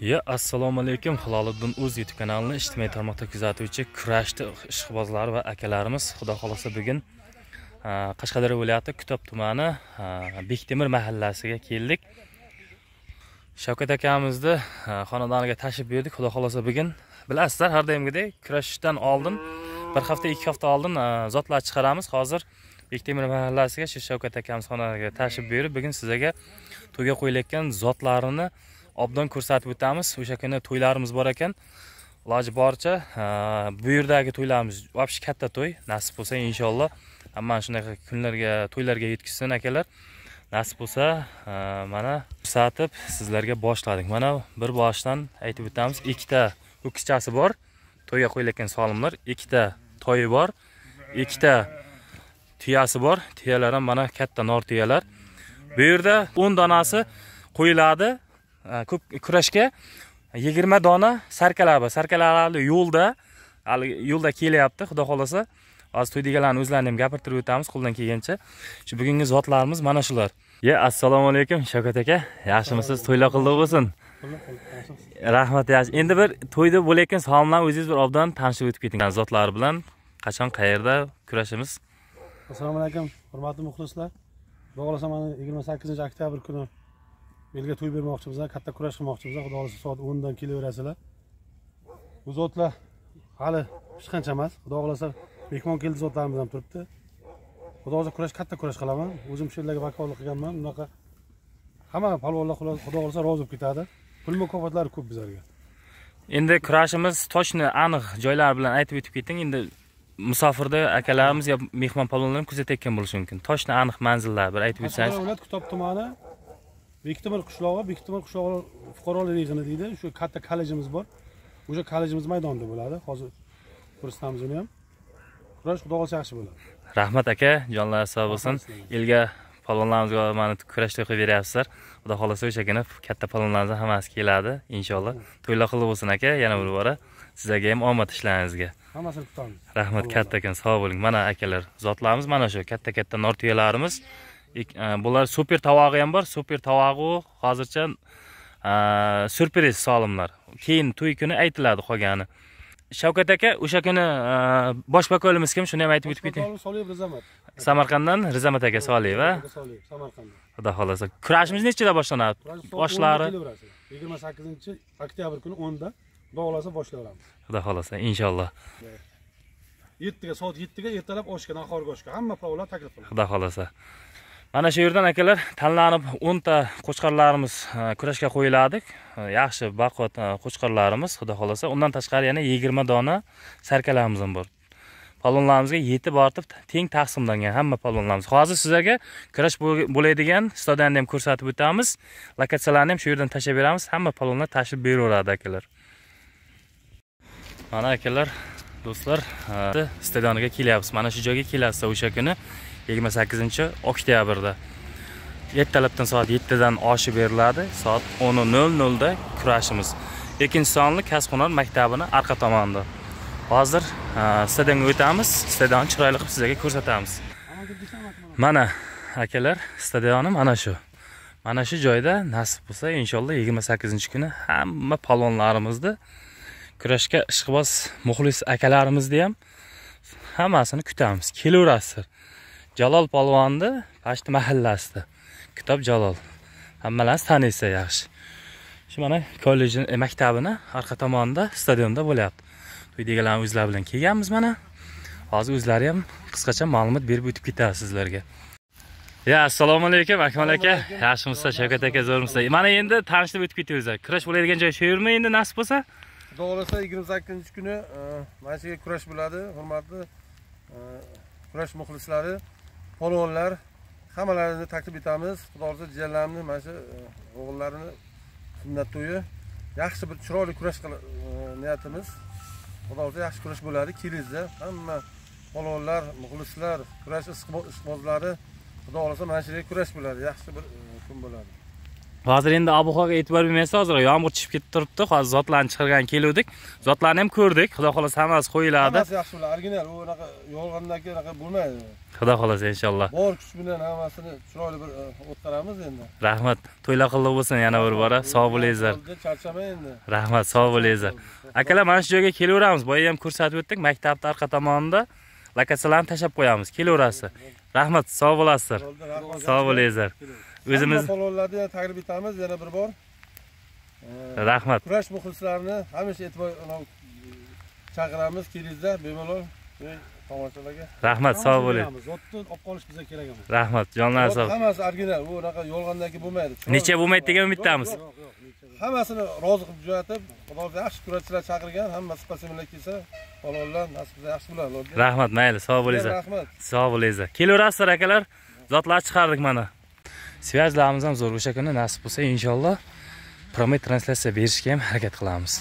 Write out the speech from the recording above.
Ya assalomu alaykum. Hiloliddin o'z youtube kanalini ijtimoiy tarmoqda kuzatuvchi kurashchi ishqibozlar va akalarimiz. Xudo xolosa bugun qashqadaryo viloyati kutob tumani bektemir mahallasiga keldik. Shavkat akamizni xonadoniga tashrif buyurdik. Xudo xolosa bugun bilasizlar har doimgidek kurashishdan oldin bir hafta ikki hafta oldin zotlar chiqaramiz. Hozir bektemir mahallasiga shu shavkat akamiz xonadoniga tashrif buyurib bugun sizlarga to'yga qo'yilayotgan zotlarini obdon ko'rsatib o'tamiz. O'sha kuni to'ylarimiz bor ekan. Iloji boricha bu yerdagi to'ylarimiz вообще katta to'y. Nasib bo'lsa inshaalloh mana shunaqa kunlarga to'ylarga yetkazsin akalar. Nasib bo'lsa mana ko'rsatib sizlarga boshladik. Mana bir boshidan aytib o'tamiz ikkita ho'kizchasi bor. To'yga qo'yilayotgan solimlar ikkita toyi bor ikkita tuyasi bor. Tuyalar ham mana katta nor tuyalar bu yerda o'n donasi qo'yiladi. Ko'p kurashga yigirma dona sarkalar bor sarkalarni yo'lda hali yo'lda kelyapti xudo xohlasa. Hozir to'ydagilarni o'zlarini ham gapirtirib o'tamiz qo'ldan kelgancha. Shu bugungi zotlarimiz mana shular. Ye assalomu alaykum shavkat aka. Yaxshimisiz? To'ylar qildi bo'lsin. Rahmat yaxshi. Endi bir to'yda bo'layotgan salomlarni o'zingiz bir obdan tanishib o'tib keting. Zotlari bilan qachon qayerda kurashamiz assalomu alaykum hurmatli muxlislar. Xudo xohlasa mana yigirma sakkizinchi oktyabr kuni belga to'y bermoqchimiz katta kurash qilmoqchimiz xudo xohlasa soat o'ndan kelaverasizlar bu zotlar hali hech qancha emas xudo xohlasa mehmon keldi zotlarimiz ham turibdi. Xudo xohlasa kurash katta kurash qilaman. O'zim shu yerlarga vakolat qilganman. Unaqa hamma palvonlar xudo xohlasa rozi bo'lib ketadi. Pul mukofotlari ko'p bizlarga. Endi kurashimiz toshni aniq joylari bilan aytib o'tib keting. Endi musofirda akalarimiz yo mehmon palvonlar kuzatayotgan bo'lishi mumkin. Toshni aniq manzillar bir aytib o'tsangiz. viloyat kutob tumani bektemir qishlog'i bektemir qishlog'i fuqarolar yig'ini deydi. Shu katta kollejimiz bor. O'sha kollejimiz maydonida bo'ladi. Hozir ko'rsatamiz uni ham. Kurash xudo xohlasa yaxshi bo'ladi. Rahmat aka jonlari sog' bo'lsin. Elga palvonlarimizga mana kurash to'y qilib beryapsizlar. Xudo xohlasa o'sha kuni katta palvonlarimiz hammasi keladi inshaalloh. To'ylar qilib bo'lsin aka yana bir bora sizlarga ham omad ishlaringizga. Hammasini kutamiz. Rahmat kattakon sog' bo'ling. Mana akalar zotlarimiz mana shu katta katta nor tuyalarimiz bular super tovog'i ham bor. Super tovog'i hozircha syurpriz solimlar. Keyin to'y kuni aytiladi qolgani. Shavkat aka o'sha kuni bosh bakolimiz kim? Shuni ham aytib o'tib keting soliyev rizamat. Samarqanddan rizamat aka soliyev a samarqanddan xudo xohlasa. Kurashimiz nechida boshlanadi? Boshlari? yigirma sakkizinchi oktyabr kuni o'nda xudo xohlasa boshlayveramiz. Xudo xohlasa inshaalloh. Yettiga soat yettiga ertalab oshga nahorgi oshga. Hamma palvonlar taklif qiladi xudo xohlasa mana shu yerdan akalar tanlanib o'nta qo'chqorlarimiz e, kurashga qo'yiladik. E, yaxshi baquvvat e, qo'chqorlarimiz xudo xohlasa undan tashqari yana yigirma dona sarkalarimiz ham bor. Palvonlarimizga yetib ortib teng taqsimlangan hamma palvonlarimiz hozir sizlarga kurash bo'ladigan stadionni ham ko'rsatib o'tamiz. Lokatsiyalarni ham shu yerdan tashlab beramiz. Hamma palvonlar tashib beraveradi akalar. Mana akalar do'stlar stadioniga kelyapmiz. Mana shu joyga kelasizlar o'sha kuni. Yigirma sakkizinchi oktyabrda ertalabdan soat yettidan oshib beriladi. Soat o'n nol nolda kurashimiz. Ikkinchi sonli kasb hunar maktabini orqa tomonida hozir e, stadionga o'tamiz. Stadionni chiroyli qilib sizlarga ko'rsatamiz. Mana akalar stadioni mana shu. Mana shu joyda nasib bo'lsa inshaalloh yigirma sakkizinchi kuni hamma palvonlarimizni kurashga ishqiboz muxlis akalarimizni ham hammasini kutamiz. Kelaverasizlar jalol polvonni почти mahallasida. Kitob jalol. Hammalariz taniysizlar yaxshi. Shu mana kollejni maktabini orqa tomonida stadionda bo'lyapti. To'ydagilarni o'zlari bilan kelganmiz mana. Hozir o'zlari ham qisqacha ma'lumot berib o'tib ketadi sizlarga. Ya assalomu alaykum akmal aka. Yaxshimisizlar shavkat aka zo'rmisizlar mana endi tanishtirib o'tib ketavizlar kurash bo'ladigan joy shu yermi endi nasib bo'lsa? Xudo xohlasa yigirma sakkizinchi kuni mana shu yerga kurash bo'ladi hurmatli kurash muxlislari polvonlar hammalarini taklif etamiz. Xudo xohlasa jiyanlarimni mana shu e, o'g'illarini sunnat to'yi. Yaxshi bir chiroyli kurash e, niyatimiz. Xudo xohlasa yaxshi kurash bo'ladi. Kelingizlar hamma polvonlar muxlislar kurash ishqibozlari xudo xohlasa mana shu kurash bo'ladi. Yaxshi bir e, kun bo'ladi. Hozir endi ob havoga e'tibor bermaysiz hozir yomg'ir tushib ketib turibdi. Hozir zotlarni chiqargan keluvdik. Zotlarni ham ko'rdik. Xudo xohlasa hammasi qo'yiladi. Hammasi yaxshi bo'ladi original u unaqa yolg'ondan keyin unaqa bo'lmaydi. Xudo xohlasa inshaalloh. Bor kuch bilan hammasini chiroyli bir e, o'tqazamiz endi. Rahmat. To'ylar qildi bo'lsin yana bir bora. Sog' bo'linglar charchamang endi. Rahmat sog' bo'linglar akalar mana shu joyga kelaveramiz. Boya ham ko'rsatib o'tdik. Maktabni orqa tomonida lokatsiyalarni tashlab qo'yamiz. Kelaverasizlar rahmat sog' bo'lasizlar. Sog' bo'linglar o'zimiz Hamma polvonlarni yana taklif etamiz yana bir bor. E, rahmat. kurash muxlislarini hamisha e'tibor anavi, chaqiramiz kelingizlar bemalol. E, tomoshalarga. Rahmat sog' bo'ling. zotni olib qolish bizga kerak emas. Rahmat jonlar sog' hammasi original u unaqa yolg'ondan keyin bo'lmaydi. Necha bo'lmaydi degan umiddamiz. Hammasini rozi qilib jo'natib xudo yaxshi kurashchilar chaqirgan hammasi спасибоlar kelsa palonlar nasib qilsa yaxshi bo'ladi. Rahmat mayli sog' bo'linglar rahmat. Sog' bo'linglar kelaverasizlar akalar. Zotlar chiqardik mana связьlarimiz ham zo'r o'sha kuni nasib bo'lsa inshaalloh promet translyatsiya berishga ham harakat qilamiz.